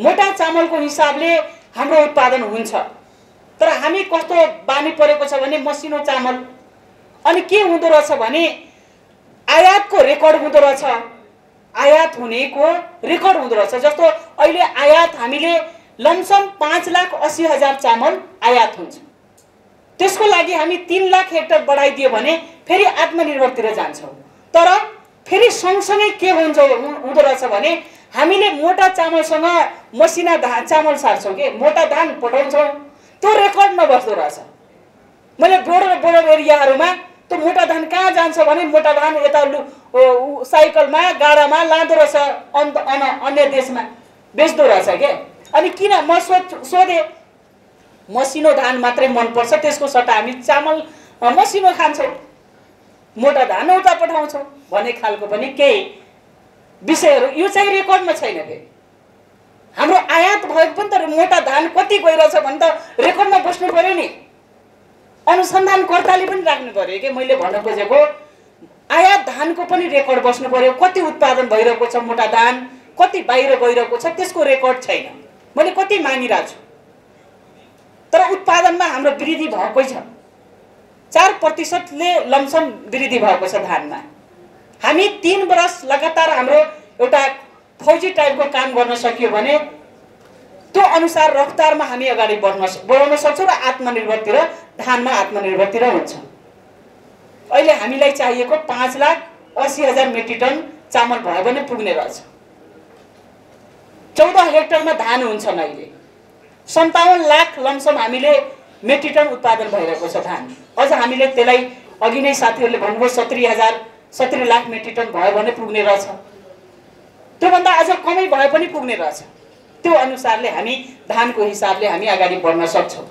मोटा चामलको हिसाबले हाम्रो उत्पादन हुन्छ। तर हामी कस्तो बानी परेको छ भने मसिनो चामल। अनि के हुँदो रहेछ भने आयातको रेकर्ड हुँदो रहेछ। आयात हुनेको रेकर्ड हुँदो रहेछ। जस्तो अहिले आयात हामीले लमसम पाँच लाख अस्सी हजार चामल आयात हुन्छ। त्यसको लागि हामी तिन लाख हेक्टर बढाइदियो भने फेरि आत्मनिर्भरतिर जान्छौँ। तर फेरि सँगसँगै के हुन्छ हुँदो रहेछ भने हामीले मोटा चामलसँग मसिना धान चामल सार्छौँ कि? मोटा धान पठाउँछौँ। त्यो रेकर्डमा बस्दो रहेछ। मैले बोर्डर बोर्डर एरियाहरूमा त्यो मोटा धान कहाँ जान्छ भने मोटा धान यता लु साइकलमा गाडामा लाँदो रहेछ अन्त अन अन्य देशमा। बेच्दो रहेछ के? अनि किन म सोध सोधेँ मसिनो धान मात्रै मनपर्छ त्यसको सट्टा हामी चामल मसिनो खान्छौँ। मोटा धान उता पठाउँछौँ। भन्ने खालको पनि केही विषयहरू यो चाहिँ रेकर्डमा छैन फेरि हाम्रो आयात भएको पनि त मोटा धान कति गइरहेछ भने त रेकर्डमा बस्नु पऱ्यो नि। अनुसन्धानकर्ताले पनि राख्नु पऱ्यो कि? मैले भन्न खोजेको आयात धानको पनि रेकर्ड बस्नु पऱ्यो कति उत्पादन भइरहेको छ मोटा धान? कति बाहिर गइरहेको छ? त्यसको रेकर्ड छैन। मैले कति मागिरहेको छु। तर उत्पादनमा हाम्रो वृद्धि भएकै छ। चार प्रतिशतले लमसम वृद्धि भएको छ धानमा। हामी तिन वर्ष लगातार हाम्रो एउटा फौजी टाइपको काम गर्न सकियो भने त्यो अनुसार रफ्तारमा हामी अगाडि बढ्न बढाउन सक्छौँ र आत्मनिर्भरतिर धानमा आत्मनिर्भरतिर हुन्छ। अहिले हामीलाई चाहिएको पाँच लाख असी हजार मेट्रिक टन चामल भयो भने पुग्ने रहेछ। चौध हेक्टरमा धान हुन्छन् अहिले। सन्ताउन्न लाख लमसम हामीले मेट्रिक टन उत्पादन भइरहेको छ धान। अझ हामीले त्यसलाई अघि नै साथीहरूले भन्नुभयो सत्तरी हजार सत्तरी लाख मेट्रिक टन भयो भने पुग्ने रहेछ। त्योभन्दा अझ कमै भए पनि पुग्ने रहेछ। त्यो अनुसारले हामी धानको हिसाबले हामी अगाडि बढ्न सक्छौँ।